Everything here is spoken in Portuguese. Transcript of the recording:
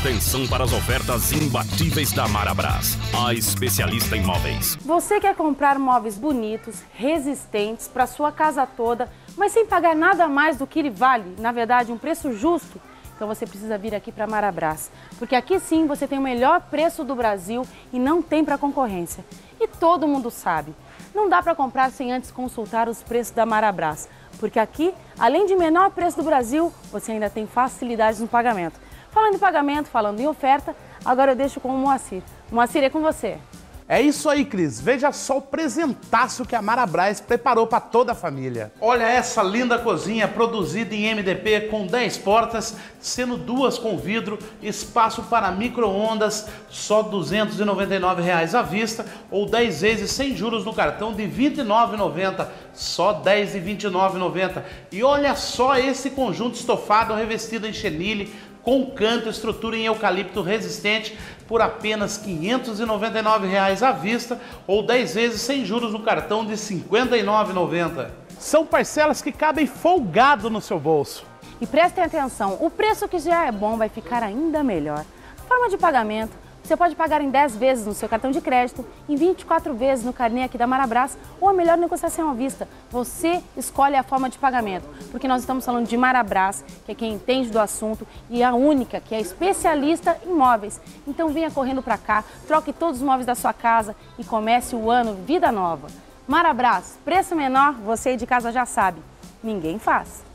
Atenção para as ofertas imbatíveis da Marabras, a especialista em móveis. Você quer comprar móveis bonitos, resistentes para sua casa toda, mas sem pagar nada mais do que ele vale, na verdade, um preço justo? Então você precisa vir aqui para Marabras, porque aqui sim você tem o melhor preço do Brasil e não tem para concorrência. E todo mundo sabe, não dá para comprar sem antes consultar os preços da Marabras, porque aqui, além de menor preço do Brasil, você ainda tem facilidades no pagamento. Falando em pagamento, falando em oferta, agora eu deixo com o Moacir. Moacir, é com você. É isso aí, Cris. Veja só o presentaço que a Marabras preparou para toda a família. Olha essa linda cozinha produzida em MDP com 10 portas, sendo duas com vidro, espaço para micro-ondas, só 299 reais à vista ou 10 vezes sem juros no cartão de R$ 29,90, só R$ 10 e 29,90. E olha só esse conjunto estofado revestido em chenille com canto, estrutura em eucalipto resistente por apenas 599 reais à vista ou 10 vezes sem juros no cartão de R$ 59,90. São parcelas que cabem folgado no seu bolso. E prestem atenção, o preço que já é bom vai ficar ainda melhor. Forma de pagamento você pode pagar em 10 vezes no seu cartão de crédito, em 24 vezes no carnê aqui da Marabras ou a melhor negociação à vista. Você escolhe a forma de pagamento, porque nós estamos falando de Marabras, que é quem entende do assunto e a única que é especialista em móveis. Então venha correndo para cá, troque todos os móveis da sua casa e comece o ano vida nova. Marabras, preço menor, você de casa já sabe. Ninguém faz.